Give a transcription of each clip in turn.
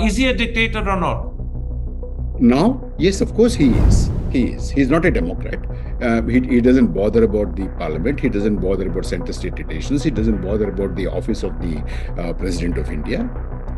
Is he a dictator or not? Now, yes, of course he is. He is. He's not a Democrat. Uh, he, he doesn't bother about the parliament. He doesn't bother about center state relations. He doesn't bother about the office of the uh, president of India.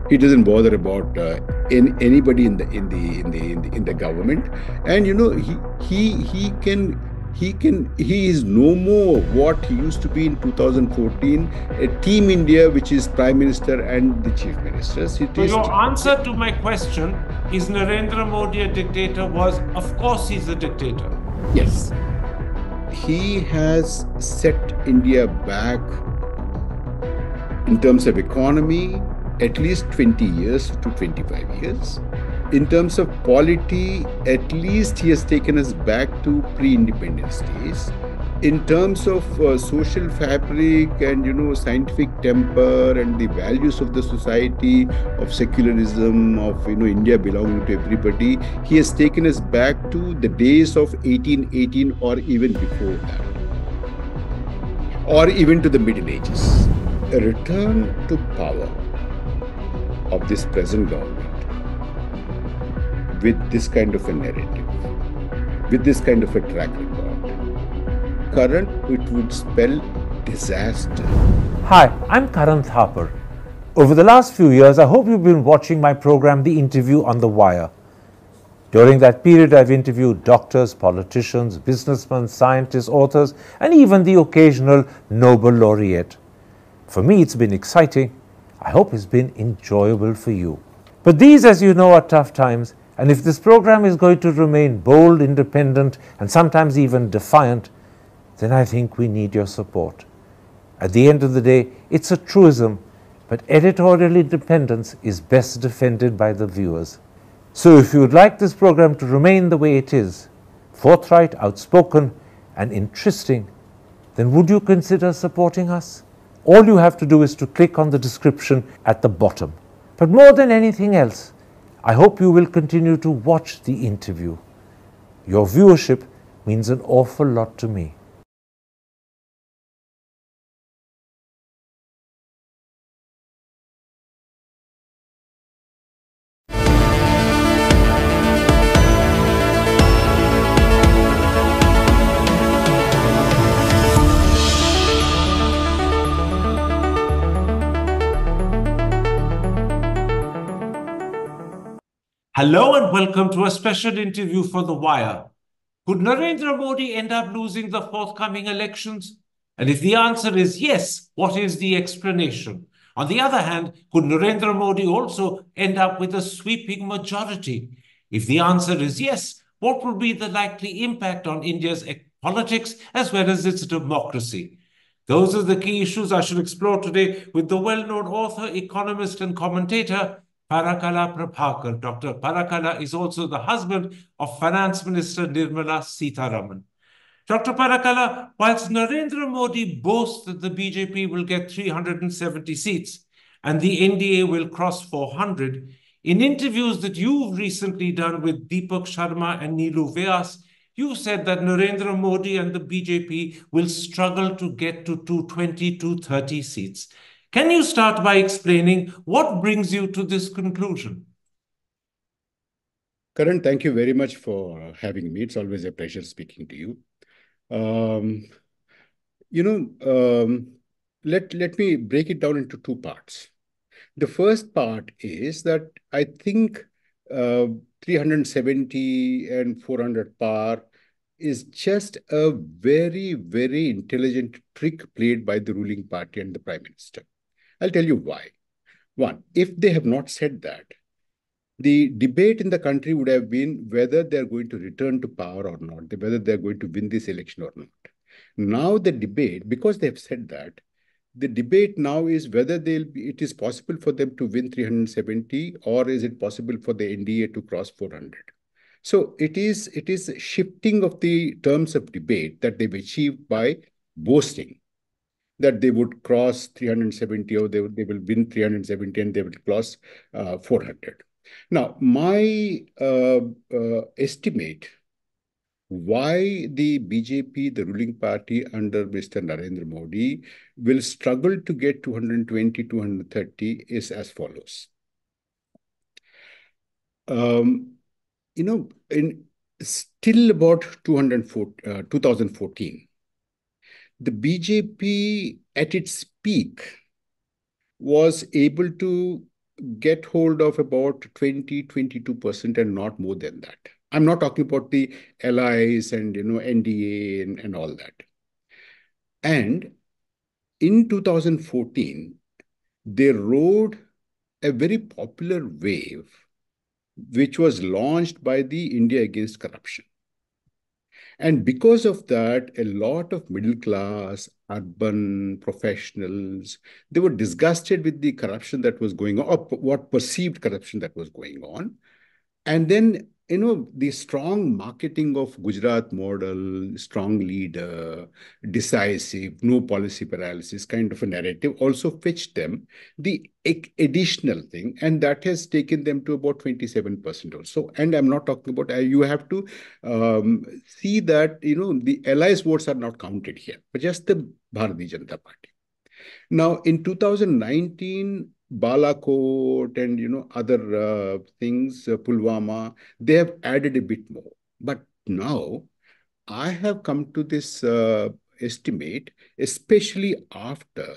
He doesn't bother about uh, in, anybody in the in the in the in the in the government. And you know, he he he can he can he is no more what he used to be in 2014 a team india which is prime minister and the chief ministers it so your answer to my question is narendra modi a dictator? Was of course he's a dictator. Yes. He has set india back in terms of economy at least 20 years to 25 years in terms of polity, at least he has taken us back to pre-independence days. In terms of uh, social fabric and you know scientific temper and the values of the society of secularism of you know India belonging to everybody, he has taken us back to the days of 1818 or even before that, or even to the Middle Ages. A return to power of this present government with this kind of a narrative, with this kind of a track record. Current, it would spell disaster. Hi, I'm Karan Thapar. Over the last few years, I hope you've been watching my program, The Interview on the Wire. During that period, I've interviewed doctors, politicians, businessmen, scientists, authors, and even the occasional Nobel laureate. For me, it's been exciting. I hope it's been enjoyable for you. But these, as you know, are tough times, and if this program is going to remain bold, independent, and sometimes even defiant, then I think we need your support. At the end of the day, it's a truism, but editorial independence is best defended by the viewers. So if you would like this program to remain the way it is, forthright, outspoken, and interesting, then would you consider supporting us? All you have to do is to click on the description at the bottom. But more than anything else, I hope you will continue to watch the interview. Your viewership means an awful lot to me. Hello and welcome to a special interview for The Wire. Could Narendra Modi end up losing the forthcoming elections? And if the answer is yes, what is the explanation? On the other hand, could Narendra Modi also end up with a sweeping majority? If the answer is yes, what will be the likely impact on India's politics as well as its democracy? Those are the key issues I shall explore today with the well known author, economist, and commentator, Parakala Prabhakar. Dr. Parakala is also the husband of Finance Minister Nirmala Sitharaman. Dr. Parakala, whilst Narendra Modi boasts that the BJP will get 370 seats and the NDA will cross 400, in interviews that you've recently done with Deepak Sharma and Neelu Vyas, you said that Narendra Modi and the BJP will struggle to get to 220 to 30 seats. Can you start by explaining what brings you to this conclusion? Karan, thank you very much for having me. It's always a pleasure speaking to you. Um, you know, um, let, let me break it down into two parts. The first part is that I think uh, 370 and 400 par is just a very, very intelligent trick played by the ruling party and the prime minister. I'll tell you why. One, if they have not said that, the debate in the country would have been whether they're going to return to power or not, whether they're going to win this election or not. Now the debate, because they have said that, the debate now is whether they'll be, it is possible for them to win 370 or is it possible for the NDA to cross 400. So it is it is shifting of the terms of debate that they've achieved by boasting that they would cross 370 or they, they will win 370 and they will cross uh, 400. Now, my uh, uh, estimate why the BJP, the ruling party under Mr. Narendra Modi, will struggle to get 220, 230 is as follows. um, you know, in still about 204, uh, 2014, the BJP at its peak was able to get hold of about 20, 22% and not more than that. I'm not talking about the allies and you know NDA and, and all that. And in 2014, they rode a very popular wave, which was launched by the India Against Corruption. And because of that, a lot of middle class, urban professionals, they were disgusted with the corruption that was going on, or what perceived corruption that was going on. And then you know, the strong marketing of Gujarat model, strong leader, decisive, no policy paralysis kind of a narrative also fetched them the additional thing, and that has taken them to about 27% or so. And I'm not talking about, you have to um, see that, you know, the allies votes are not counted here, but just the Bharatiya Janata Party. Now, in 2019, Balakot and you know other uh, things, uh, Pulwama, they have added a bit more. But now I have come to this uh, estimate, especially after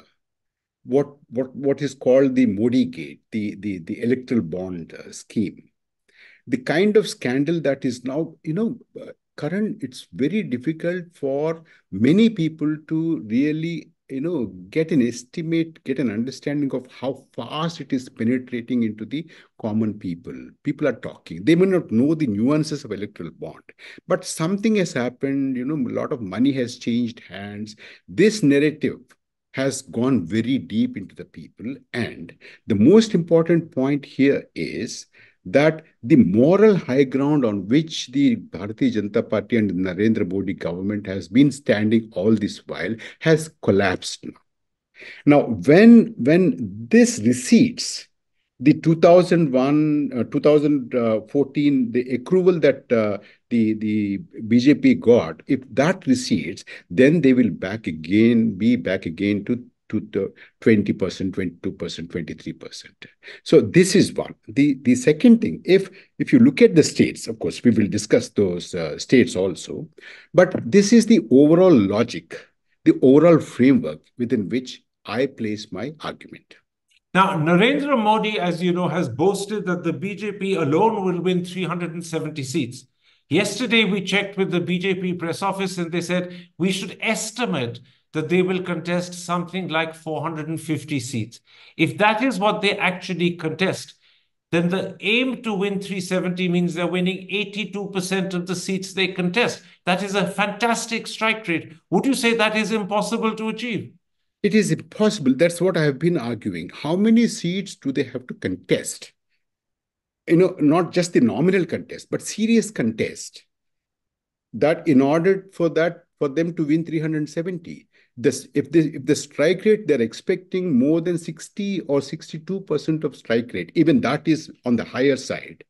what what what is called the Modi Gate, the the the electoral bond uh, scheme, the kind of scandal that is now you know. current it's very difficult for many people to really you know, get an estimate, get an understanding of how fast it is penetrating into the common people. People are talking. They may not know the nuances of electoral bond, but something has happened. You know, a lot of money has changed hands. This narrative has gone very deep into the people. And the most important point here is that the moral high ground on which the Bharatiya Janata Party and Narendra Modi government has been standing all this while has collapsed now. Now, when, when this recedes, the 2001, uh, 2014, the accrual that uh, the, the BJP got, if that recedes, then they will back again, be back again to to the 20%, 22%, 23%. So this is one. The, the second thing, if, if you look at the states, of course, we will discuss those uh, states also, but this is the overall logic, the overall framework within which I place my argument. Now, Narendra Modi, as you know, has boasted that the BJP alone will win 370 seats. Yesterday, we checked with the BJP press office and they said we should estimate that they will contest something like 450 seats. If that is what they actually contest, then the aim to win 370 means they're winning 82% of the seats they contest. That is a fantastic strike rate. Would you say that is impossible to achieve? It is impossible. That's what I have been arguing. How many seats do they have to contest? You know, not just the nominal contest, but serious contest. That in order for that, for them to win 370, this if the if the strike rate they're expecting more than 60 or 62 percent of strike rate. Even that is on the higher side.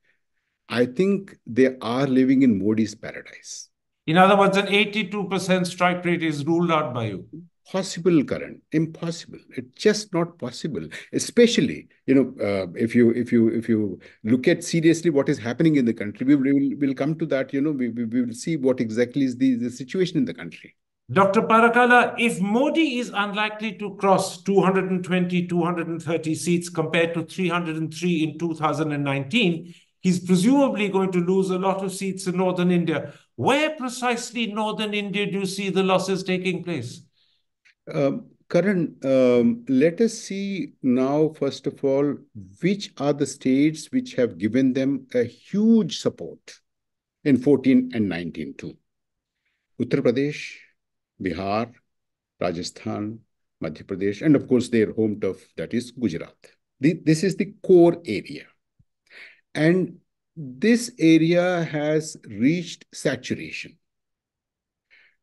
I think they are living in modi's paradise. In other words an 82 percent strike rate is ruled out by you. Possible current impossible. It's just not possible. Especially you know uh, if you if you if you look at seriously what is happening in the country we will we'll come to that you know we, we, we will see what exactly is the, the situation in the country Dr. Parakala, if Modi is unlikely to cross 220, 230 seats compared to 303 in 2019, he's presumably going to lose a lot of seats in northern India. Where precisely in northern India do you see the losses taking place? Um, Karan, um, let us see now, first of all, which are the states which have given them a huge support in 14 and 19 too. Uttar Pradesh, Bihar, Rajasthan, Madhya Pradesh, and of course their home turf, that is Gujarat. The, this is the core area. And this area has reached saturation.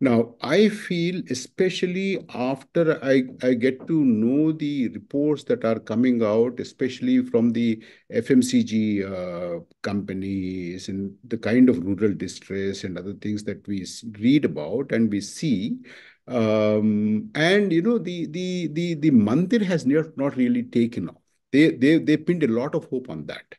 Now, I feel, especially after I, I get to know the reports that are coming out, especially from the FMCG uh, companies and the kind of rural distress and other things that we read about and we see, um, and you know, the the the the mandir has not, not really taken off. They they they pinned a lot of hope on that.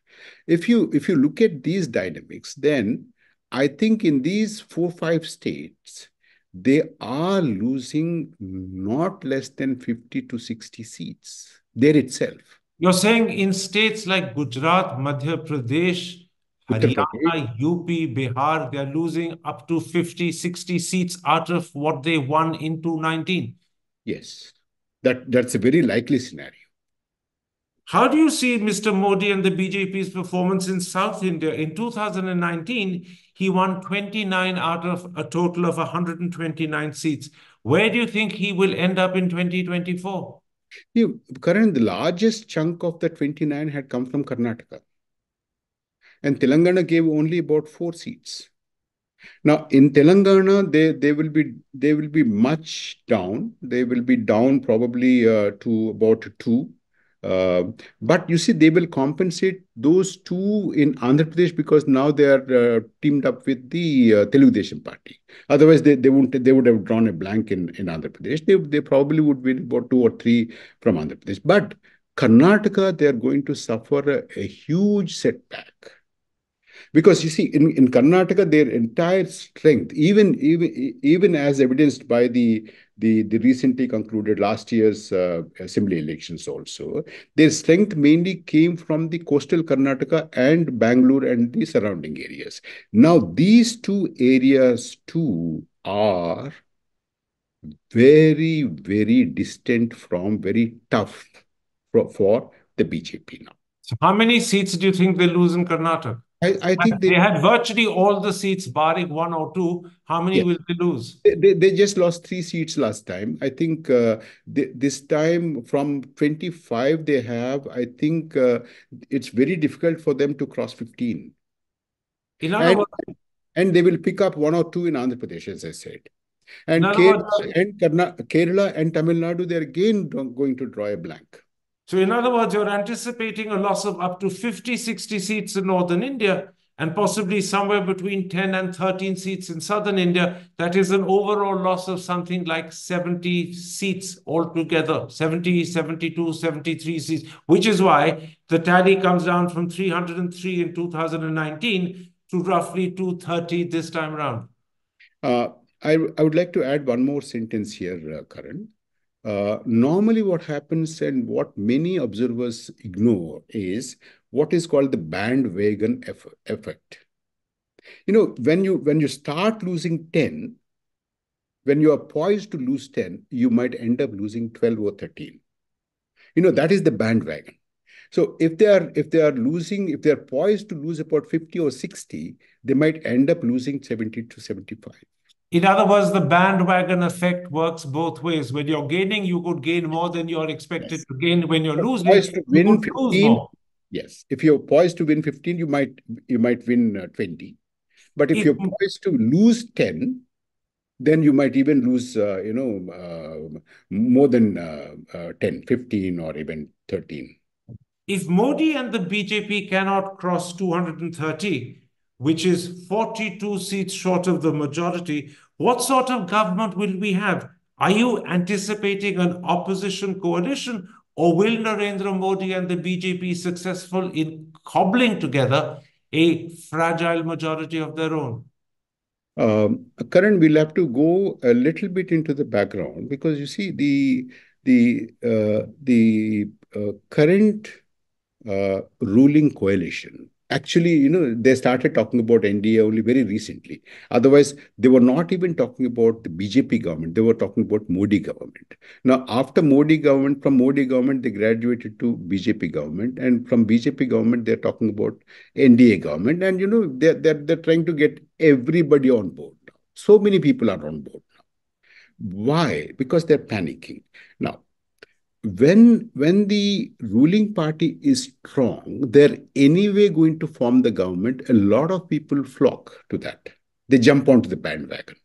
If you if you look at these dynamics, then I think in these four five states, they are losing not less than 50 to 60 seats there itself. You're saying in states like Gujarat, Madhya Pradesh, Haryana, UP, Bihar, they're losing up to 50, 60 seats out of what they won in 2019. Yes, that, that's a very likely scenario. How do you see Mr. Modi and the BJP's performance in South India? In 2019, he won 29 out of a total of 129 seats. Where do you think he will end up in 2024? You, the largest chunk of the 29 had come from Karnataka. And Telangana gave only about four seats. Now in Telangana, they they will be they will be much down. They will be down probably uh, to about two but you see, they will compensate those two in Andhra Pradesh because now they are uh, teamed up with the uh, Telugu Desam party. Otherwise, they, would have drawn a blank in, Andhra Pradesh. They, they probably would win about two or three from Andhra Pradesh. But Karnataka, they are going to suffer a huge setback because you see in, in karnataka their entire strength even even even as evidenced by the the, the recently concluded last year's uh, assembly elections also their strength mainly came from the coastal karnataka and bangalore and the surrounding areas. Now these two areas too are very very distant from very tough for, for the bjp now. So how many seats do you think they lose in karnataka I, I think they, they, had virtually all the seats, barring one or two. How many will they lose? They, they just lost three seats last time. I think uh, they, this time from 25 they have, I think uh, it's very difficult for them to cross 15. In and, words, and they will pick up one or two in Andhra Pradesh, as I said. And Kerala, and Kerala and Tamil Nadu, they're again going to draw a blank. So in other words, you're anticipating a loss of up to 50, 60 seats in northern India and possibly somewhere between 10 and 13 seats in southern India. That is an overall loss of something like 70 seats altogether, 70, 72, 73 seats, which is why the tally comes down from 303 in 2019 to roughly 230 this time around. Uh, I, I would like to add one more sentence here, uh, Karan. Uh, normally what happens and what many observers ignore is what is called the bandwagon effect. You know, when you when you start losing 10, when you are poised to lose 10, you might end up losing 12 or 13. You know, that is the bandwagon. So if they are if they are losing, if they are poised to lose about 50 or 60, they might end up losing 70 to 75. In other words, the bandwagon effect works both ways. When you're gaining, you could gain more than you're expected yes. to gain. When you're losing, poised to win 15, Yes, if you're poised to win 15, you might you might win uh, 20. But if, if you're poised to lose 10, then you might even lose, uh, you know, uh, more than uh, uh, 10, 15, or even 13. If Modi and the BJP cannot cross 230, which is 42 seats short of the majority, what sort of government will we have? Are you anticipating an opposition coalition or will Narendra Modi and the BJP successful in cobbling together a fragile majority of their own? Um, Karan, we'll have to go a little bit into the background because you see the the uh, the uh, current uh, ruling coalition actually, you know, they started talking about NDA only very recently. Otherwise, they were not even talking about the BJP government. They were talking about Modi government. Now, after Modi government, from Modi government, they graduated to BJP government. And from BJP government, they're talking about NDA government. And, you know, they're, they're, they're trying to get everybody on board now. So many people are on board now. Why? Because they're panicking. Now, when when the ruling party is strong they're anyway going to form the government. A lot of people flock to that. They jump onto the bandwagon.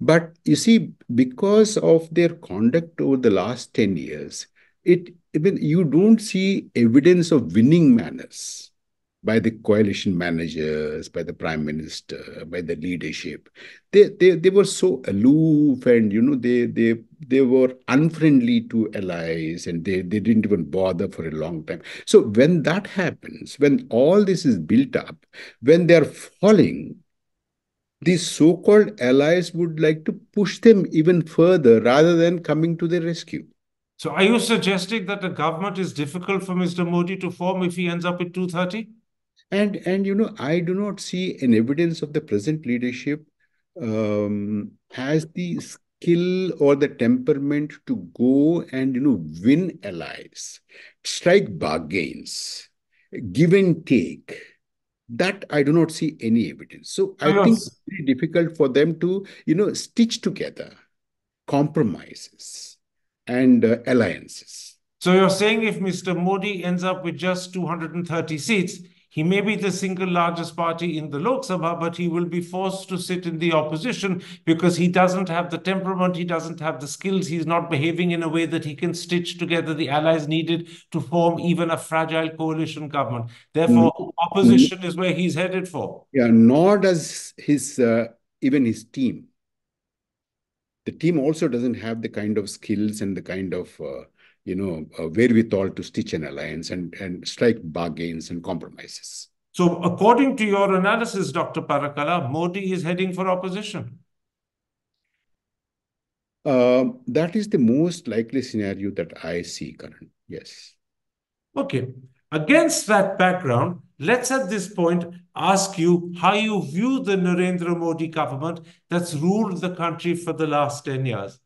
But you see because of their conduct over the last 10 years it you don't see evidence of winning manners by the coalition managers, by the prime minister, by the leadership. They, they, they were so aloof and, you know, they, they, they were unfriendly to allies and they, they didn't even bother for a long time. So when that happens, when all this is built up, when they're falling, these so-called allies would like to push them even further rather than coming to their rescue. So are you suggesting that the government is difficult for Mr. Modi to form if he ends up at 230? And and you know, I do not see an evidence of the present leadership um, has the skill or the temperament to go and you know win allies, strike bargains, give and take. That I do not see any evidence. So I yes. think it's very difficult for them to you know stitch together compromises and uh, alliances. So you're saying if Mr. Modi ends up with just 230 seats, he may be the single largest party in the Lok Sabha, but he will be forced to sit in the opposition because he doesn't have the temperament, he doesn't have the skills, he's not behaving in a way that he can stitch together the allies needed to form even a fragile coalition government. Therefore, mm. opposition is where he's headed for. Yeah, nor does his uh, even his team. The team also doesn't have the kind of skills and the kind of uh, you know, uh, wherewithal to stitch an alliance and, and strike bargains and compromises. So, according to your analysis, Dr. Parakala, Modi is heading for opposition. Uh, that is the most likely scenario that I see, Karan. Yes. Okay. Against that background, let's at this point ask you how you view the Narendra Modi government that's ruled the country for the last 10 years.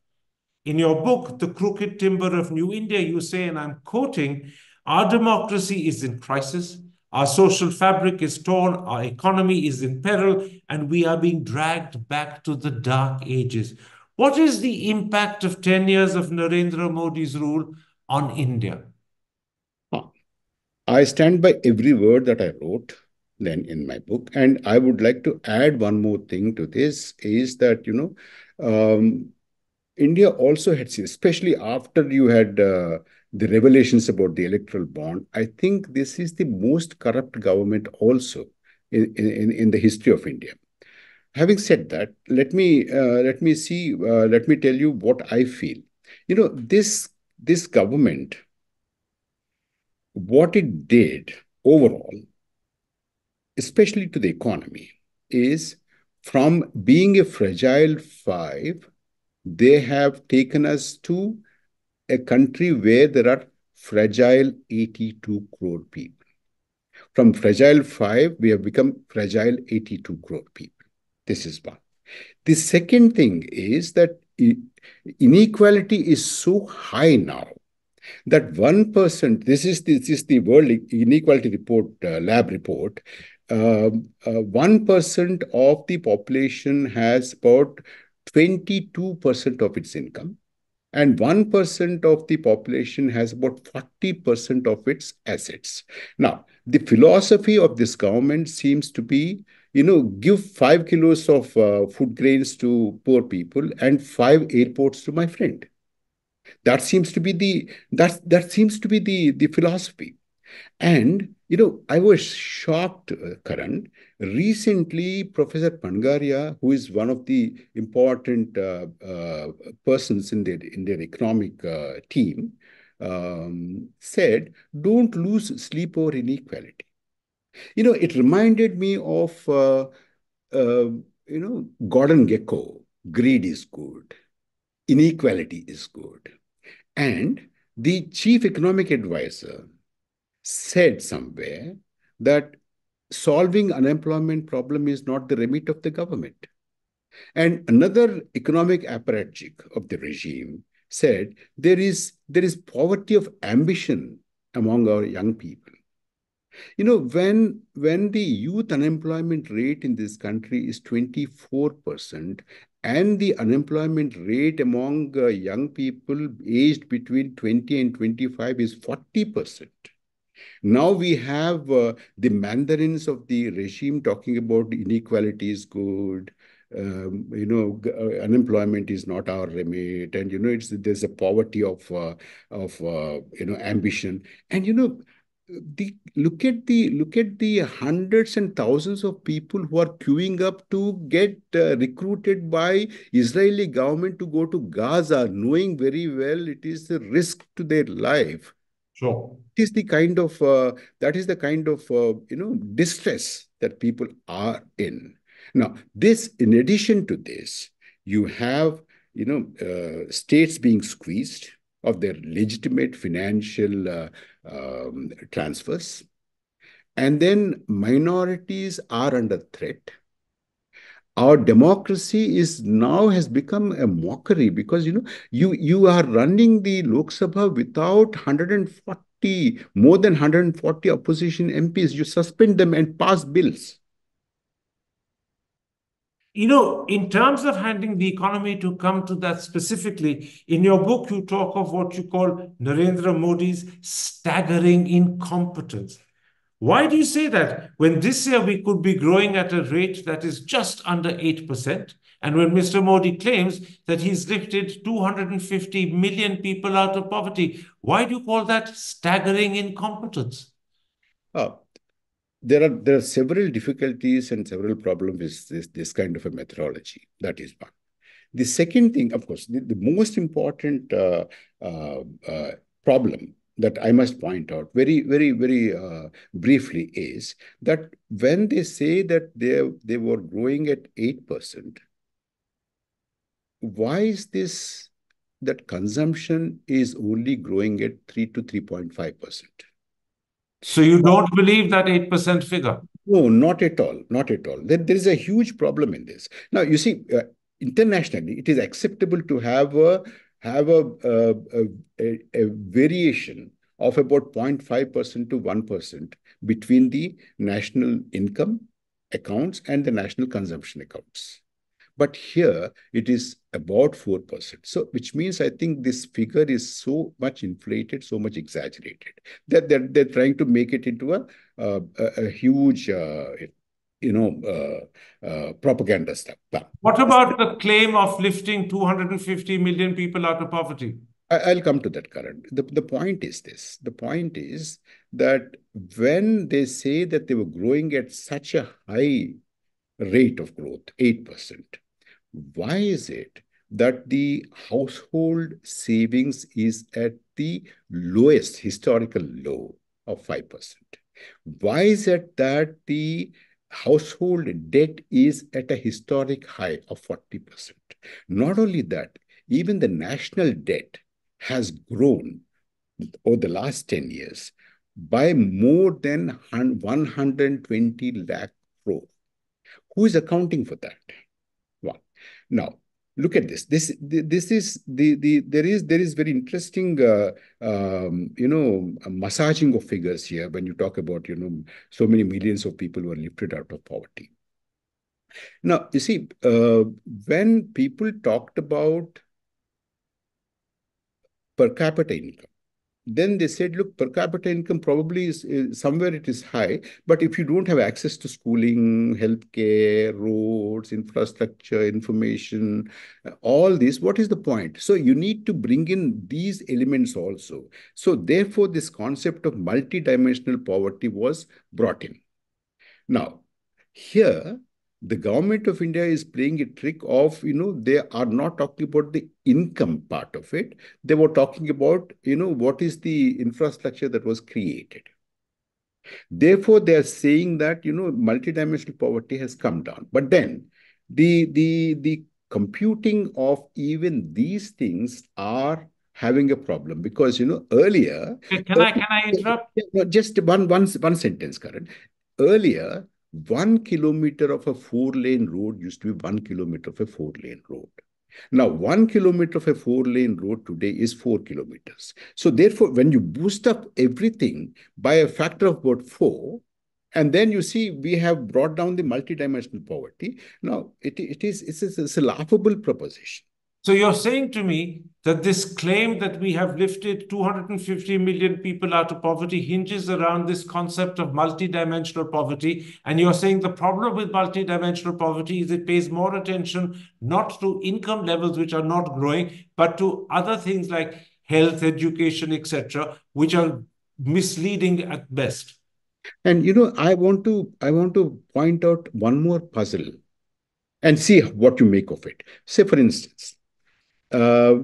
In your book, The Crooked Timber of New India, you say, and I'm quoting, our democracy is in crisis, our social fabric is torn, our economy is in peril, and we are being dragged back to the dark ages. What is the impact of 10 years of Narendra Modi's rule on India? I stand by every word that I wrote then in my book. And I would like to add one more thing to this is that, you know, um, India also had seen, especially after you had uh, the revelations about the electoral bond, I think this is the most corrupt government also in, in, in the history of India. Having said that, let me uh, let me see, uh, let me tell you what I feel. You know, this this government, what it did overall, especially to the economy, is from being a fragile five they have taken us to a country where there are fragile 82 crore people. From fragile 5, we have become fragile 82 crore people. This is one. The second thing is that inequality is so high now that 1%, this is, this is the World Inequality Report, uh, lab report, uh, uh, 1% of the population has about 22% of its income, and 1% of the population has about 40% of its assets. Now, the philosophy of this government seems to be, you know, give five kilos of uh, food grains to poor people and five airports to my friend. That seems to be the that that seems to be the the philosophy. And, you know, I was shocked, uh, Karan. Recently, Professor Panagariya, who is one of the important uh, uh, persons in their, in their economic uh, team, um, said, don't lose sleep over inequality. You know, it reminded me of, uh, you know, Gordon Gekko, greed is good, inequality is good. And the chief economic advisor, said somewhere that solving unemployment problem is not the remit of the government. And another economic apparatchik of the regime said there is, there is poverty of ambition among our young people. You know, when, when the youth unemployment rate in this country is 24% and the unemployment rate among uh, young people aged between 20 and 25 is 40%, now we have uh, the mandarins of the regime talking about inequality is good, um, you know, uh, unemployment is not our remit, and you know, it's there's a poverty of uh, of uh, you know ambition, and you know, the look at the look at the hundreds and thousands of people who are queuing up to get uh, recruited by Israeli government to go to Gaza, knowing very well it is a risk to their life. Sure. It is the kind of uh, that is the kind of uh, you know distress that people are in. Now, this in addition to this, you have you know uh, states being squeezed of their legitimate financial uh, um, transfers. And then minorities are under threat. Our democracy is now has become a mockery because you know you you are running the Lok Sabha without 140 more than 140 opposition MPs. You suspend them and pass bills. You know, in terms of handling the economy, to come to that specifically, in your book, you talk of what you call Narendra Modi's staggering incompetence. Why do you say that when this year we could be growing at a rate that is just under 8%, and when Mr. Modi claims that he's lifted 250 million people out of poverty, why do you call that staggering incompetence? Oh, there are there are several difficulties and several problems with this, this kind of a methodology. That is one. The second thing, of course, the, the most important uh, uh, uh, problem that I must point out very, very, very uh, briefly is that when they say that they they were growing at eight percent, why is this that consumption is only growing at three to three point five percent? So you don't believe that 8% figure? No, not at all. Not at all. There, there is a huge problem in this. Now, you see, uh, internationally, it is acceptable to have a have a, a, a, a variation of about 0.5% to 1% between the national income accounts and the national consumption accounts. But here it is about 4%. So, which means I think this figure is so much inflated, so much exaggerated that they're, they're trying to make it into a, a, a huge, uh, you know, uh, uh, propaganda stuff. What about the claim of lifting 250 million people out of poverty? I'll come to that, Karan. The, the point is this. The point is that when they say that they were growing at such a high rate of growth, 8%, why is it that the household savings is at the lowest historical low of 5%? Why is it that the household debt is at a historic high of 40%? Not only that, even the national debt has grown over the last 10 years by more than 120 lakh crore. Who is accounting for that? Well, Now, look at this. This this is the the there is there is very interesting uh, um, you know massaging of figures here when you talk about you know so many millions of people were lifted out of poverty. Now you see uh, when people talked about per capita income then they said, look, per capita income probably is, is, somewhere it is high, but if you don't have access to schooling, healthcare, roads, infrastructure, information, all this, what is the point? So you need to bring in these elements also. So therefore, this concept of multidimensional poverty was brought in. Now, here, the government of India is playing a trick of, you know, they are not talking about the income part of it. They were talking about, you know, what is the infrastructure that was created. Therefore, they are saying that, you know, multidimensional poverty has come down. But then the, the, the computing of even these things are having a problem because, you know, earlier... Can I, can I interrupt? Just one, one, one sentence, Karan. Earlier, one kilometer of a four lane road used to be one kilometer of a four lane road. Now, one kilometer of a four lane road today is four kilometers. So, therefore, when you boost up everything by a factor of about four, and then you see we have brought down the multidimensional poverty. Now, it, it is it's it's a laughable proposition. So you're saying to me that this claim that we have lifted 250 million people out of poverty hinges around this concept of multidimensional poverty. And you're saying the problem with multidimensional poverty is it pays more attention not to income levels which are not growing, but to other things like health, education, etc., which are misleading at best. And you know, I want to I want to point out one more puzzle and see what you make of it. Say, for instance, Uh,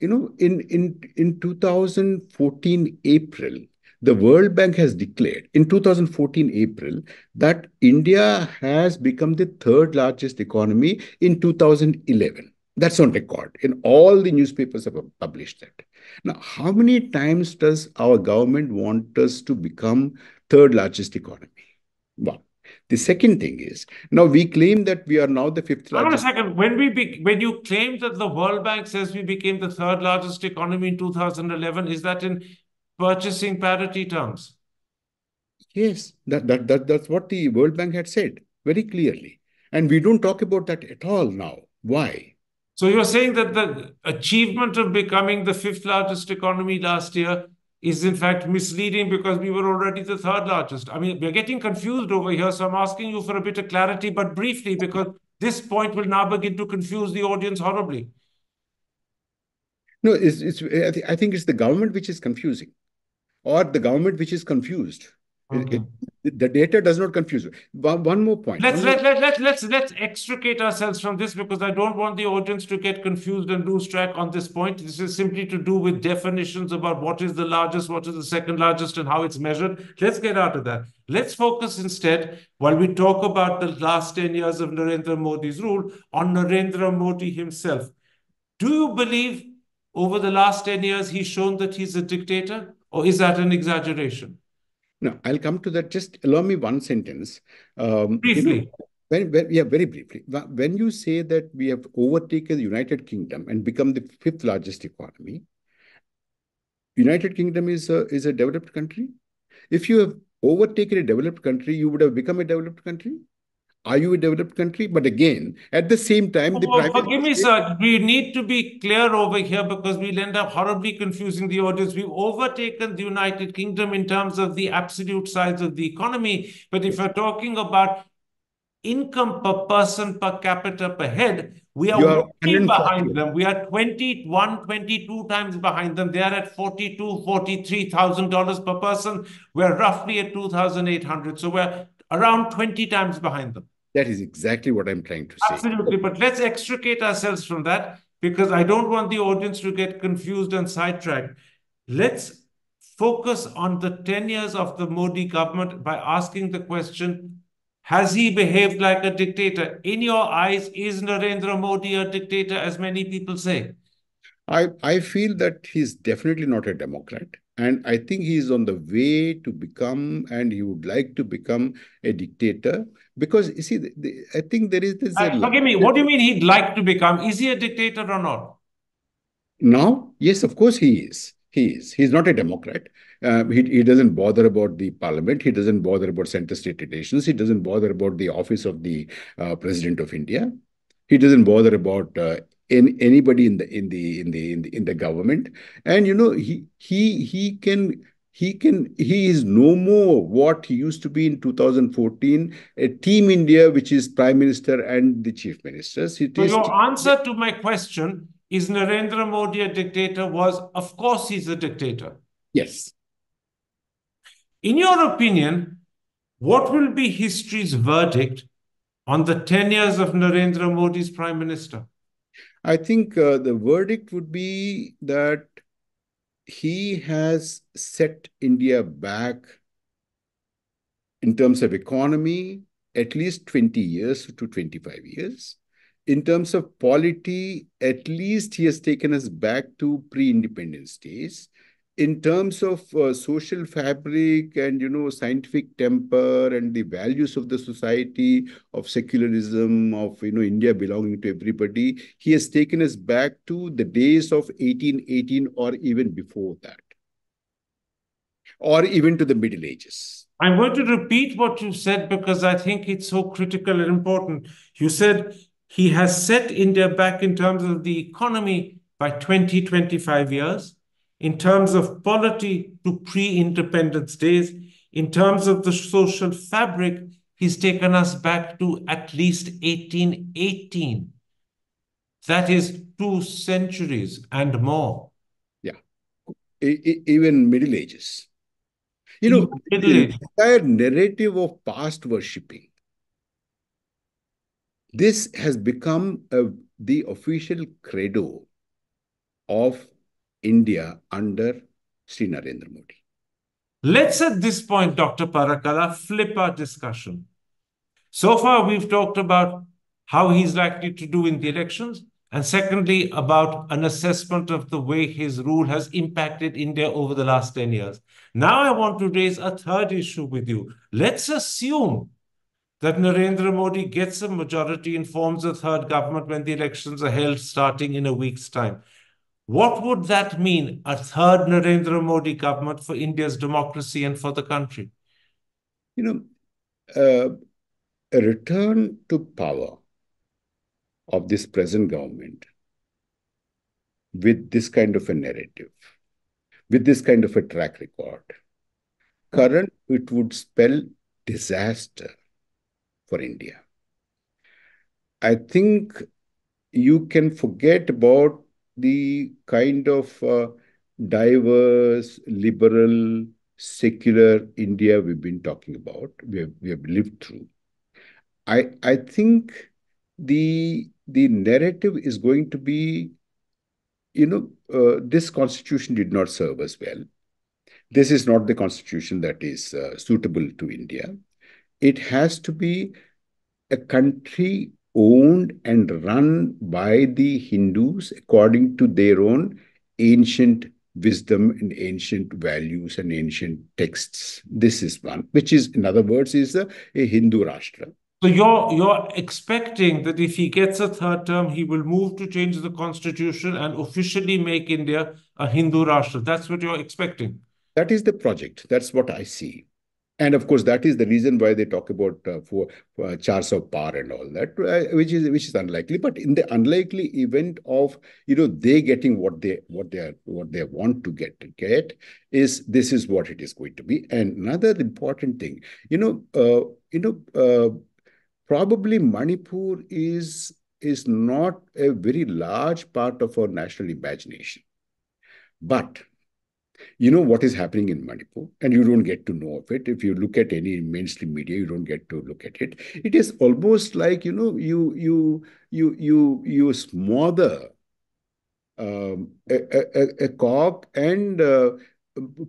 you know, in in in 2014 April, the World Bank has declared in 2014 April that India has become the third largest economy in 2011. That's on record. In all the newspapers have published that. Now, how many times does our government want us to become third largest economy? One. The second thing is now we claim that we are now the fifth largest. Hold on a second. When we be, when you claim that the World Bank says we became the third largest economy in 2011, is that in purchasing parity terms? Yes, that, that, that that's what the World Bank had said very clearly. And we don't talk about that at all now. Why? So you're saying that the achievement of becoming the fifth largest economy last year is in fact misleading because we were already the third largest. I mean, we're getting confused over here, so I'm asking you for a bit of clarity, but briefly, because this point will now begin to confuse the audience horribly. No, it's, it's, I think it's the government which is confusing, or the government which is confused. Mm-hmm. It, the data does not confuse you. One, one more point. Let's let, let, let, let's let's extricate ourselves from this because I don't want the audience to get confused and lose track on this point. This is simply to do with definitions about what is the largest, what is the second largest, and how it's measured. Let's get out of that. Let's focus instead, while we talk about the last 10 years of Narendra Modi's rule, on Narendra Modi himself. Do you believe over the last 10 years he's shown that he's a dictator, or is that an exaggeration? No, I'll come to that. Just allow me one sentence. Um, briefly. You know, when, when, yeah, very briefly. When you say that we have overtaken the United Kingdom and become the fifth largest economy, United Kingdom is a, is a developed country. If you have overtaken a developed country, you would have become a developed country. Are you a developed country? But again, at the same time, the oh, forgive me, sir. We need to be clear over here because we'll end up horribly confusing the audience. We've overtaken the United Kingdom in terms of the absolute size of the economy. But if we're talking about income per person per capita per head, we are, are behind them. We are 21, 22 times behind them. They are at 42, $43,000 per person. We're roughly at 2,800. So we're around 20 times behind them. That is exactly what I'm trying to say. Absolutely. But let's extricate ourselves from that because I don't want the audience to get confused and sidetracked. Let's focus on the 10 years of the Modi government by asking the question Has he behaved like a dictator? In your eyes, is Narendra Modi a dictator, as many people say? I, I feel that he's definitely not a Democrat. And I think he is on the way to become, and he would like to become a dictator. Because you see, the, the, I think there is this. Uh, forgive me. What do you mean he'd like to become? Is he a dictator or not? Now, yes, of course he is. He is. He's not a Democrat. Uh, he, he doesn't bother about the parliament. He doesn't bother about center state relations. He doesn't bother about the office of the uh, president of India. He doesn't bother about uh, in anybody in the in the in the in the, in the government. And you know he he he can he can he is no more what he used to be in 2014 a team india which is prime minister and the chief ministers. So your answer to my question is narendra modi a dictator? Was of course he's a dictator. Yes. In your opinion what will be history's verdict on the 10 years of narendra modi's prime minister I think uh, the verdict would be that he has set India back in terms of economy at least 20 years to 25 years. In terms of polity, at least he has taken us back to pre-independence days in terms of uh, social fabric and you know scientific temper and the values of the society of secularism of you know india belonging to everybody he has taken us back to the days of 1818 or even before that. Or even to the middle ages. I'm going to repeat what you said because i think it's so critical and important. You said he has set india back in terms of the economy by 20 25 years in terms of polity to pre-independence days, in terms of the social fabric, he's taken us back to at least 1818. That is two centuries and more. Yeah, even Middle Ages. You know, the entire narrative of past worshipping. This has become a, the official credo of India under Sri Narendra Modi. Let's at this point, Dr. Parakala, flip our discussion. So far, we've talked about how he's likely to do in the elections, and secondly, about an assessment of the way his rule has impacted India over the last 10 years. Now I want to raise a third issue with you. Let's assume that Narendra Modi gets a majority and forms a third government when the elections are held starting in a week's time. What would that mean, a third Narendra Modi government for India's democracy and for the country? You know, uh, a return to power of this present government with this kind of a narrative, with this kind of a track record, current, it would spell disaster for India. I think you can forget about the kind of uh, diverse, liberal, secular India we've been talking about, we have, we have lived through. I, I think the the narrative is going to be, you know, uh, this constitution did not serve us well. This is not the constitution that is uh, suitable to India. It has to be a country owned and run by the Hindus according to their own ancient wisdom and ancient values and ancient texts. This is one, which is, in other words, is a, a Hindu Rashtra. So you're you're expecting that if he gets a third term, he will move to change the constitution and officially make India a Hindu Rashtra. That's what you're expecting. That is the project. That's what I see. And of course, that is the reason why they talk about uh, for chars of power and all that, uh, which is which is unlikely. But in the unlikely event of you know they getting what they what they are what they want to get get is this is what it is going to be. And another important thing, you know, uh, you know uh, probably Manipur is, is not a very large part of our national imagination. But you know what is happening in Manipur, and you don't get to know of it. If you look at any mainstream media, you don't get to look at it. It is almost like you know you you you you you smother um, a, a, a, cock and uh,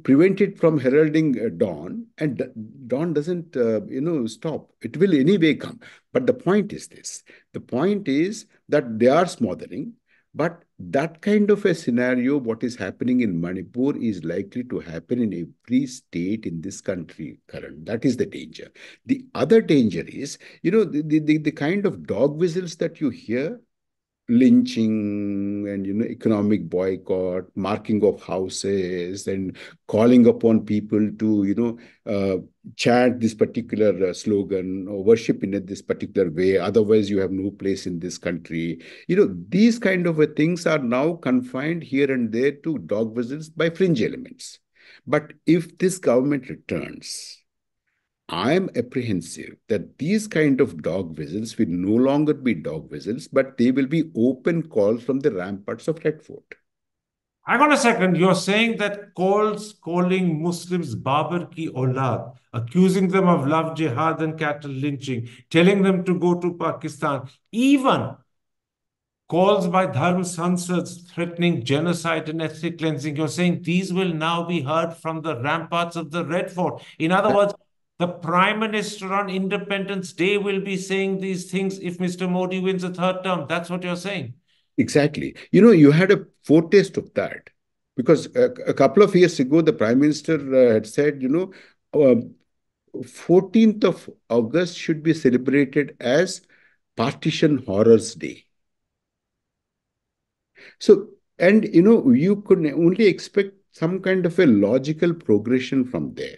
prevent it from heralding uh, dawn and dawn doesn't uh, you know stop it will anyway come but the point is this the point is that they are smothering but that kind of a scenario what is happening in manipur is likely to happen in every state in this country current. That is the danger. The other danger is you know the, the, the kind of dog whistles that you hear lynching and you know economic boycott marking of houses and calling upon people to you know uh, chant this particular uh, slogan or worship in this particular way otherwise you have no place in this country you know these kind of things are now confined here and there to dog whistles by fringe elements but if this government returns I am apprehensive that these kind of dog whistles will no longer be dog whistles, but they will be open calls from the ramparts of Red Fort. Hang on a second. You're saying that calls calling Muslims Babar ki aulad, accusing them of love jihad and cattle lynching, telling them to go to Pakistan, even calls by Dharm Sansads threatening genocide and ethnic cleansing. You're saying these will now be heard from the ramparts of the Red Fort. In other words, the Prime Minister on Independence Day will be saying these things if Mr. Modi wins a third term. That's what you're saying. Exactly. You know, you had a foretaste of that because a, a couple of years ago, the Prime Minister uh, had said, you know, uh, um, 14th of August should be celebrated as Partition Horrors Day. So, and you know, you could only expect some kind of a logical progression from there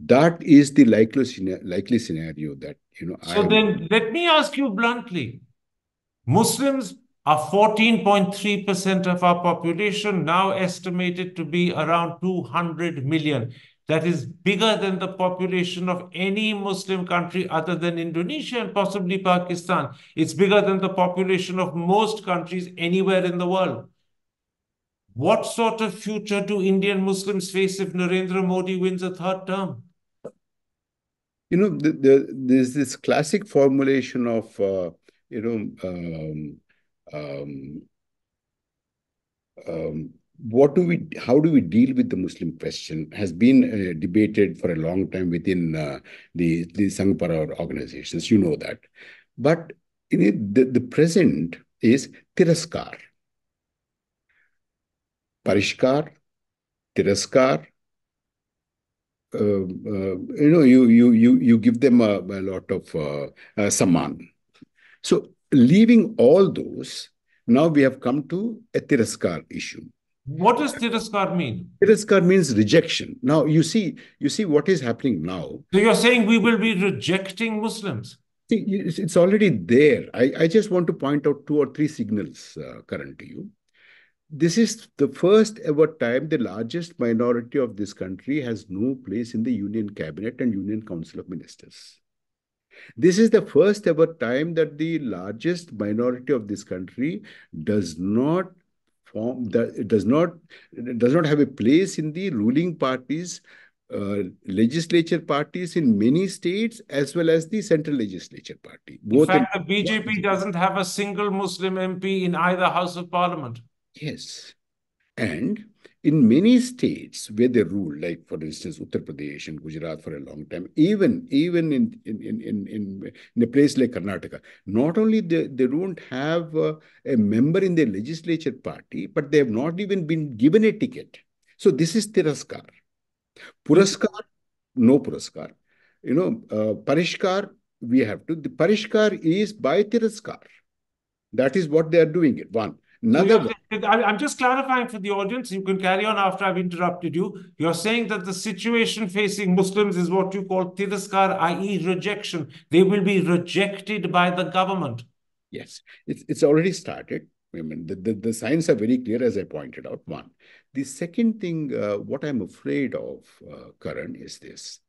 that is the likely, likely scenario that, you know. So then let me ask you bluntly. Muslims are 14.3% of our population, now estimated to be around 200 million. That is bigger than the population of any Muslim country other than Indonesia and possibly Pakistan. It's bigger than the population of most countries anywhere in the world. What sort of future do Indian Muslims face if Narendra Modi wins a third term? You know, the, the, there's this classic formulation of, uh, you know, um, um, um, what do we how do we deal with the muslim question has been uh, debated for a long time within uh, the the sangh organizations you know that. But in it, the, the present is tiraskar. Parishkar tiraskar uh, uh, you know you you you you give them a, a lot of uh, uh saman so leaving all those now we have come to a tiraskar issue what does tiraskar mean? Tiraskar means rejection. Now you see, you see what is happening now. So you're saying we will be rejecting Muslims? See, it's already there. I, I just want to point out two or three signals, uh, current to you. This is the first ever time the largest minority of this country has no place in the Union Cabinet and Union Council of Ministers. This is the first ever time that the largest minority of this country does not form it does not does not have a place in the ruling parties uh, legislature parties in many states as well as the central legislature party. Both in fact, in the BJP doesn't have a single Muslim MP in either House of Parliament. Yes. And in many states where they rule, like for instance, Uttar Pradesh and Gujarat for a long time, even even in in in in, in a place like Karnataka, not only they, they don't have uh, a member in their legislature party, but they have not even been given a ticket. So this is Tiraskar. Puraskar, no Puraskar. You know, uh, Parishkar, we have to. The Parishkar is by Tiraskar. That is what they are doing it. One. Another I'm just clarifying for the audience. You can carry on after I've interrupted you. You're saying that the situation facing Muslims is what you call tiraskar, i.e. rejection. They will be rejected by the government. Yes, it's, it's already started. I mean, the, the, the signs are very clear, as I pointed out. One. The second thing, uh, what I'm afraid of, uh, Karan, is this,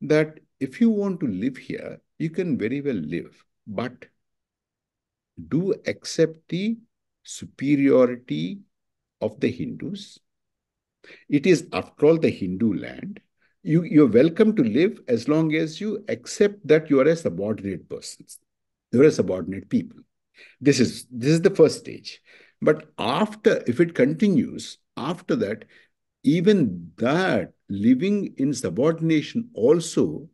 that if you want to live here, you can very well live, but do accept the superiority of the Hindus. It is, after all, the Hindu land. You, you're welcome to live as long as you accept that you are a subordinate person. You're a subordinate people. This is, this is the first stage. But after, if it continues, after that, even that living in subordination also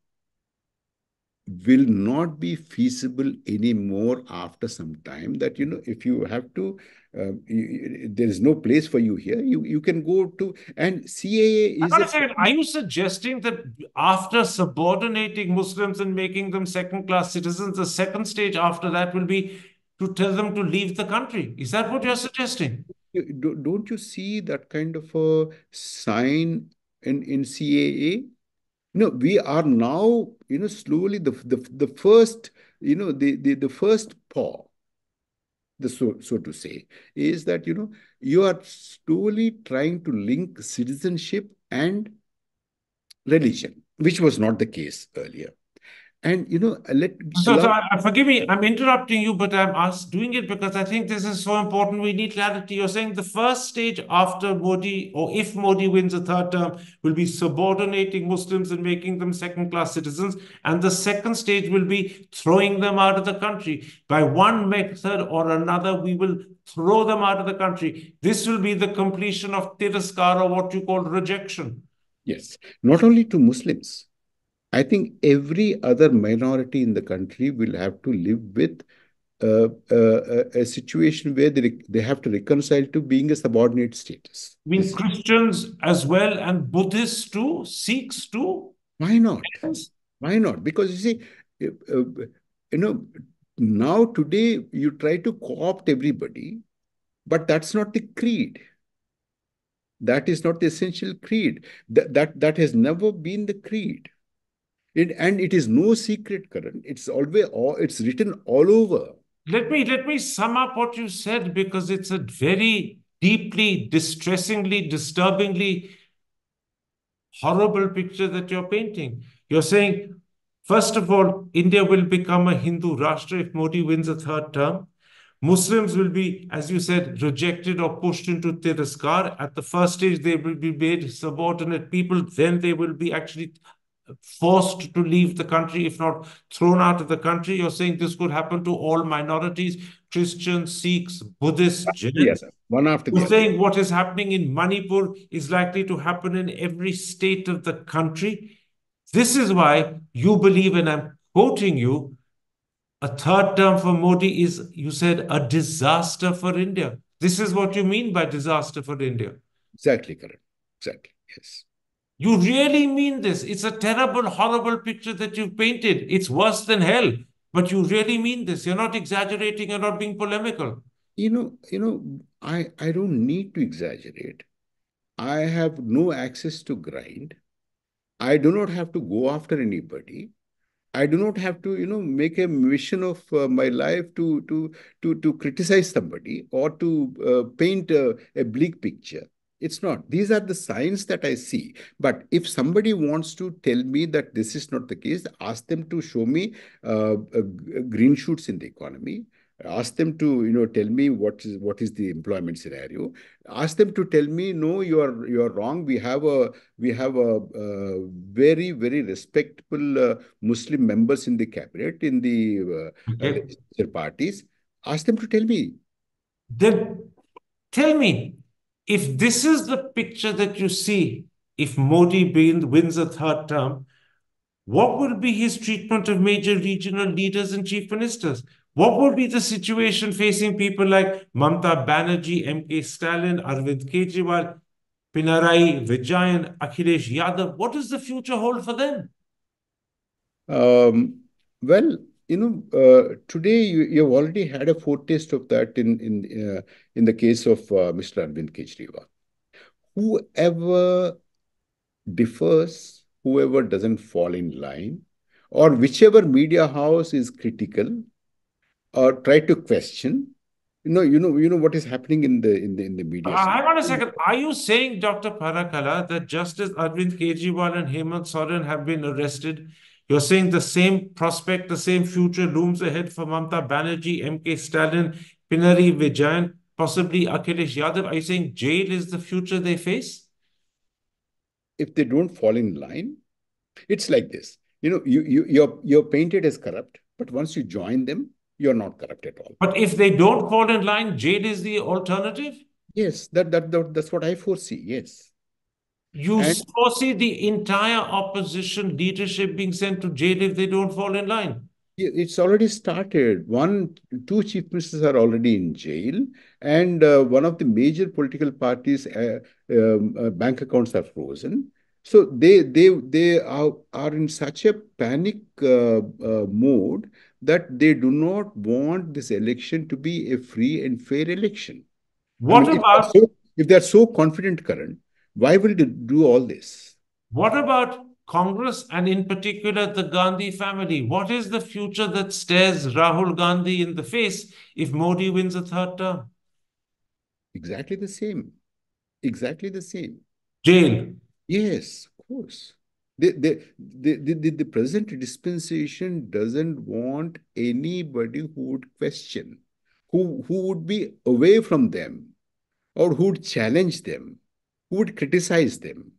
will not be feasible anymore after some time that you know if you have to uh, you, there is no place for you here you you can go to and caa is a, say, are you suggesting that after subordinating muslims and making them second class citizens the second stage after that will be to tell them to leave the country. Is that what you're suggesting? Don't you see that kind of a sign in in caa you know, we are now, you know, slowly the the, the first, you know, the, the, the first paw, the so, so to say, is that, you know, you are slowly trying to link citizenship and religion, which was not the case earlier. And you know, let so, so uh, forgive me, I'm interrupting you, but I'm asked, doing it because I think this is so important. We need clarity. You're saying the first stage after Modi, or if Modi wins a third term, will be subordinating Muslims and making them second-class citizens, and the second stage will be throwing them out of the country by one method or another. We will throw them out of the country. This will be the completion of tiraskar, or what you call rejection. Yes, not only to Muslims I think every other minority in the country will have to live with uh, uh, a situation where they, they have to reconcile to being a subordinate status. I mean, Christians as well and Buddhists too, Sikhs too? Why not? Why not? Because you see, uh, you know, now today you try to co-opt everybody, but that's not the creed. That is not the essential creed. That, that, that has never been the creed. It, and it is no secret, Karan. It's always all, it's written all over. Let me let me sum up what you said because it's a very deeply, distressingly, disturbingly horrible picture that you're painting. You're saying, first of all, India will become a Hindu Rashtra if Modi wins a third term. Muslims will be, as you said, rejected or pushed into Tiraskar. At the first stage, they will be made subordinate people. Then they will be actually forced to leave the country, if not thrown out of the country. You're saying this could happen to all minorities, Christians, Sikhs, Buddhists, Jains. Yes, one after the You're saying what is happening in Manipur is likely to happen in every state of the country. This is why you believe, and I'm quoting you, a third term for Modi is, you said, a disaster for India. This is what you mean by disaster for India. Exactly correct. Exactly. Yes. You really mean this. It's a terrible, horrible picture that you've painted. It's worse than hell. But you really mean this. You're not exaggerating, you're not being polemical. You know, you know, I, I don't need to exaggerate. I have no access to grind. I do not have to go after anybody. I do not have to, you know, make a mission of uh, my life to to to to criticize somebody or to uh, paint a, a bleak picture. It's not. These are the signs that I see. But if somebody wants to tell me that this is not the case, ask them to show me uh, uh, green shoots in the economy. Ask them to, you know, tell me what is what is the employment scenario. Ask them to tell me, no, you are you are wrong. We have a we have a, very very respectable uh, Muslim members in the cabinet in the uh, Okay. parties. Ask them to tell me. Then tell me, if this is the picture that you see, if Modi win- wins a third term, what will be his treatment of major regional leaders and chief ministers? What would be the situation facing people like Mamta Banerjee, M.K. Stalin, Arvind Kejriwal, Pinarayi Vijayan, Akhilesh Yadav? What does the future hold for them? Um, well, you know, uh, today you, you've already had a foretaste of that in in uh, in the case of uh, Mr. Arvind Kejriwal. Whoever differs, whoever doesn't fall in line, or whichever media house is critical or try to question, you know, you know, you know what is happening in the in the in the media. Uh, hang on a second. Are you saying, Dr. Parakala, that Justice Arvind Kejriwal and Hemant Soren have been arrested, you're saying the same prospect, the same future looms ahead for Mamta Banerjee, M.K. Stalin, Pinarayi Vijayan, possibly Akhilesh Yadav? Are you saying jail is the future they face? if they don't fall in line, it's like this. You know, you you you're you're painted as corrupt, but once you join them, you're not corrupt at all. But if they don't fall in line, jail is the alternative? Yes, that that, that that's what I foresee. Yes. You And- foresee the entire opposition leadership being sent to jail if they don't fall in line. It's already started. One, two chief ministers are already in jail, and uh, one of the major political parties' uh, um, uh, bank accounts are frozen. So they they they are are in such a panic uh, uh, mode that they do not want this election to be a free and fair election. I What mean, if they're about so, if they're so confident, Karan, why will they do all this? What about Congress and in particular the Gandhi family? What is the future that stares Rahul Gandhi in the face if Modi wins a third term? Exactly the same. Exactly the same. Jail. Yes, of course. The, the, the, the, the, the present dispensation doesn't want anybody who would question, who, who would be away from them, or who would challenge them, who would criticize them,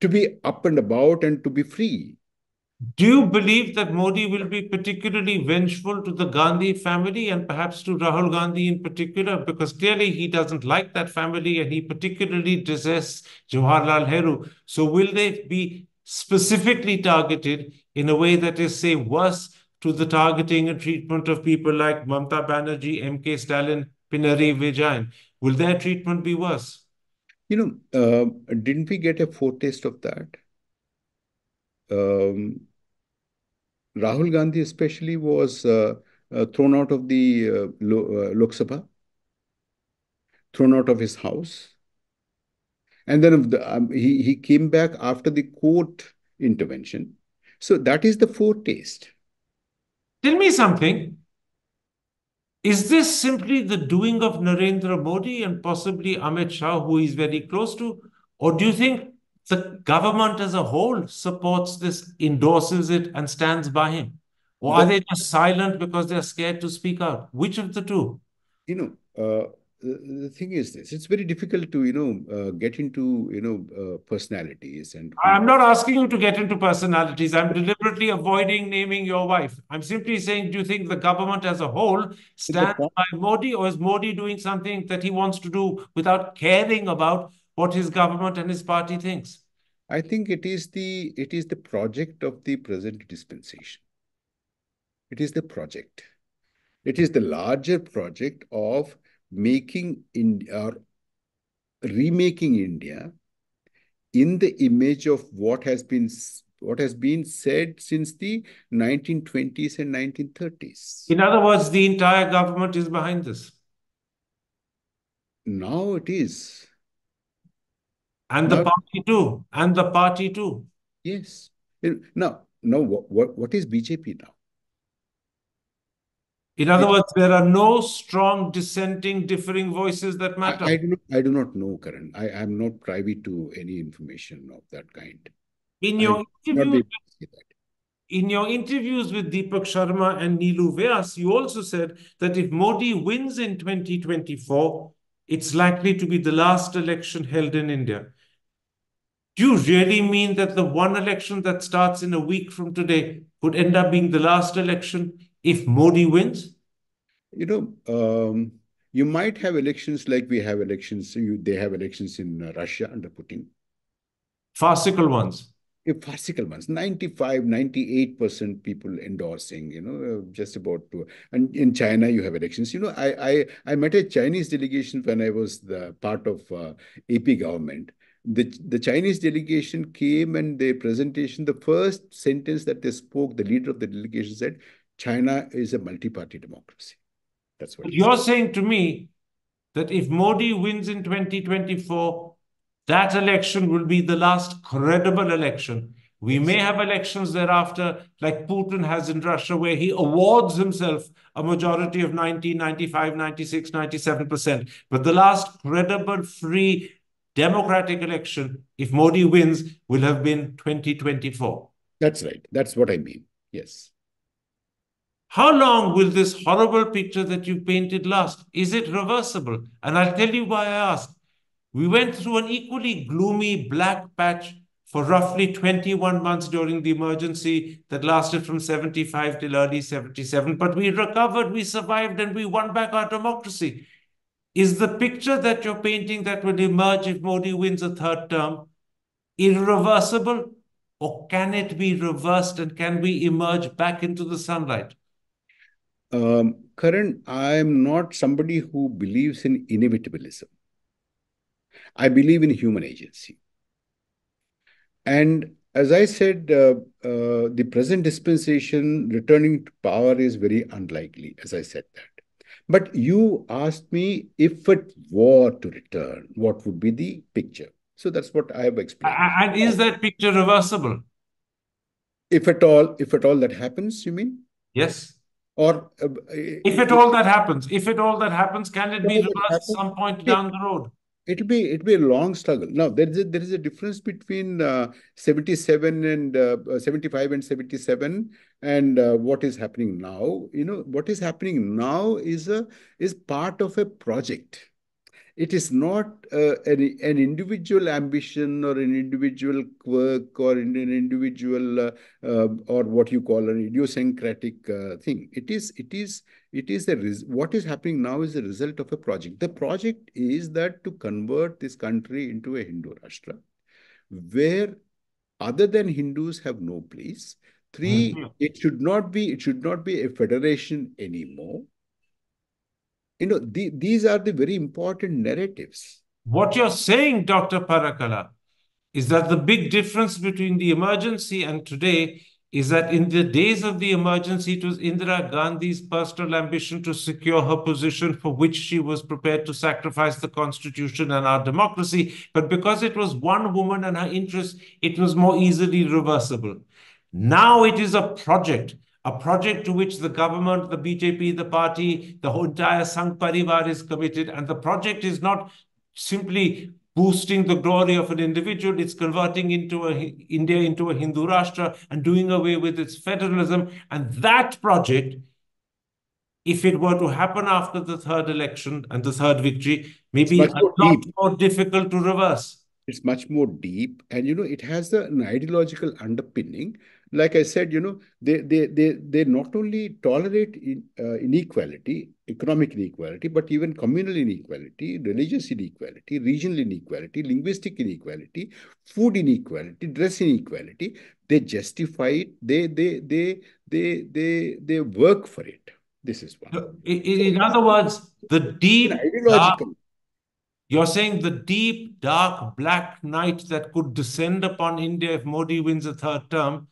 to be up and about and to be free. Do you believe that Modi will be particularly vengeful to the Gandhi family and perhaps to Rahul Gandhi in particular? Because clearly he doesn't like that family and he particularly detests Jawaharlal Nehru. So will they be specifically targeted in a way that is, say, worse to the targeting and treatment of people like Mamta Banerjee, M.K. Stalin, Pinarayi Vijayan? Will their treatment be worse? You know, um, didn't we get a foretaste of that? Um, Rahul Gandhi, especially, was uh, uh, thrown out of the uh, Lo uh, Lok Sabha, thrown out of his house. And then the, um, he, he came back after the court intervention. So that is the foretaste. Tell me something. Is this simply the doing of Narendra Modi and possibly Amit Shah, who he's very close to? Or do you think the government as a whole supports this, endorses it, and stands by him? Or are they just silent because they're scared to speak out? Which of the two? You know, uh, the thing is this it's very difficult to you know uh, get into you know uh, personalities and i'm not asking you to get into personalities. I'm deliberately avoiding naming your wife. I'm simply saying do you think the government as a whole stands by modi or is modi doing something that he wants to do without caring about what his government and his party thinks? I think it is the it is the project of the present dispensation. It is the project. It is the larger project of making in or remaking India in the image of what has been what has been said since the 1920s and 1930s. In other words, the entire government is behind this. Now it is. And the party too. And the party too. Yes. Now, now what, what, what is BJP now? In other words, there are no strong dissenting, differing voices that matter. I, I, do, not, I do not know, Karan. I am not privy to any information of that kind. In your interview, in your interviews with Deepak Sharma and Neelu Vyas, you also said that if Modi wins in 2024, it's likely to be the last election held in India. Do you really mean that the one election that starts in a week from today could end up being the last election if Modi wins? You know, um, you might have elections like we have elections. You, they have elections in uh, Russia under Putin. Farcical ones. Yeah, farcical ones. 95, 98% people endorsing, you know, uh, just about to. And in China, you have elections. You know, I, I, I met a Chinese delegation when I was the part of uh, AP government the, the Chinese delegation came and their presentation, the first sentence that they spoke, the leader of the delegation said, China is a multi-party democracy. That's what you're saying to me that if Modi wins in 2024, that election will be the last credible election. We may have elections thereafter, like Putin has in Russia, where he awards himself a majority of 90, 95, 96, 97%. But the last credible, free, democratic election, if Modi wins, will have been 2024. That's right. That's what I mean. Yes. How long will this horrible picture that you painted last? Is it reversible? And I'll tell you why I ask. We went through an equally gloomy black patch for roughly 21 months during the emergency that lasted from 75 till early 77. But we recovered, we survived, and we won back our democracy. Is the picture that you're painting that will emerge if Modi wins a third term irreversible? Or can it be reversed and can we emerge back into the sunlight? Um, Karan, I am not somebody who believes in inevitabilism. I believe in human agency. And as I said, uh, uh, the present dispensation returning to power is very unlikely, as I said that. But you asked me if it were to return, what would be the picture? So that's what I have explained. And is that picture reversible? If at all, if at all that happens, you mean? Yes. Or uh, if at all that happens, if at all that happens, can it be reversed at some point down the road? It'll be it'll be a long struggle. Now there is a, there is a difference between uh, 77 and uh, 75 and 77 and uh, what is happening now. You know what is happening now is a is part of a project it is not uh, an, an individual ambition or an individual quirk or an individual uh, uh, or what you call an idiosyncratic uh, thing. It is it is it is the what is happening now is the result of a project. The project is that to convert this country into a hindu rashtra where other than hindus have no place. 3 mm -hmm. it should not be it should not be a federation anymore you know, the, these are the very important narratives. What you're saying, Dr. Parakala, is that the big difference between the emergency and today is that in the days of the emergency, it was Indira Gandhi's personal ambition to secure her position for which she was prepared to sacrifice the constitution and our democracy. But because it was one woman and her interests, it was more easily reversible. Now it is a project a project to which the government, the BJP, the party, the whole entire Sangh Parivar is committed. And the project is not simply boosting the glory of an individual. It's converting into a, India into a Hindu Rashtra and doing away with its federalism. And that project, if it were to happen after the third election and the third victory, maybe a lot deep. more difficult to reverse. It's much more deep, and you know, it has an ideological underpinning like I said, you know, they they they they not only tolerate in, uh, inequality, economic inequality, but even communal inequality, religious inequality, regional inequality, linguistic inequality, food inequality, dress inequality. They justify it. They they they they they they work for it. This is one. In, in other words, the deep ideological. Dark, you're saying the deep, dark, black night that could descend upon India if Modi wins a third term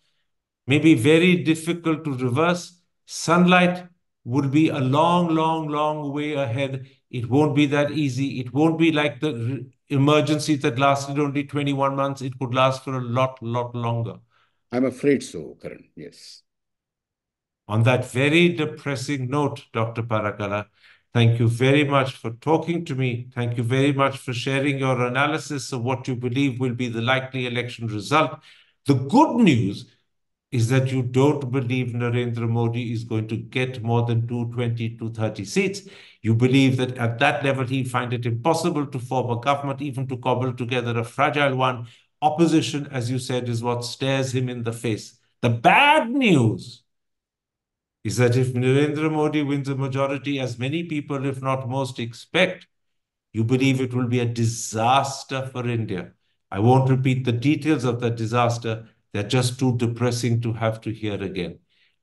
may be very difficult to reverse. Sunlight would be a long, long, long way ahead. It won't be that easy. It won't be like the emergency that lasted only 21 months. It could last for a lot, lot longer. I'm afraid so, Karan. Yes. On that very depressing note, Dr. Parakala, thank you very much for talking to me. Thank you very much for sharing your analysis of what you believe will be the likely election result. The good news is that you don't believe Narendra Modi is going to get more than 220, 230 seats. You believe that at that level, he find it impossible to form a government, even to cobble together a fragile one. Opposition, as you said, is what stares him in the face. The bad news is that if Narendra Modi wins a majority, as many people, if not most, expect, you believe it will be a disaster for India. I won't repeat the details of that disaster, they're just too depressing to have to hear again.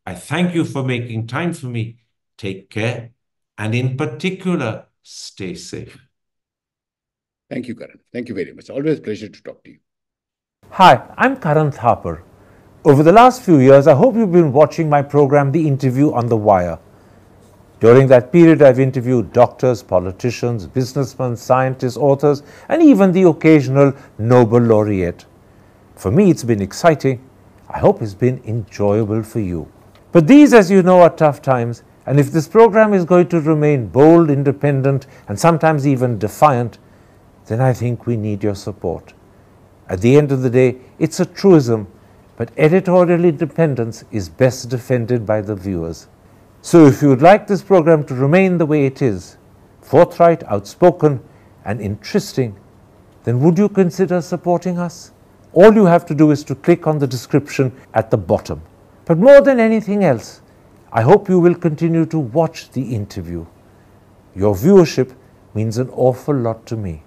I thank you for making time for me. Take care. And in particular, stay safe. Thank you, Karan. Thank you very much. Always a pleasure to talk to you. Hi, I'm Karan Thapar. Over the last few years, I hope you've been watching my program, The Interview on the Wire. During that period, I've interviewed doctors, politicians, businessmen, scientists, authors, and even the occasional Nobel laureate. For me, it's been exciting. I hope it's been enjoyable for you. But these, as you know, are tough times, and if this program is going to remain bold, independent, and sometimes even defiant, then I think we need your support. At the end of the day, it's a truism, but editorial independence is best defended by the viewers. So if you would like this program to remain the way it is, forthright, outspoken, and interesting, then would you consider supporting us? All you have to do is to click on the description at the bottom. But more than anything else, I hope you will continue to watch the interview. Your viewership means an awful lot to me.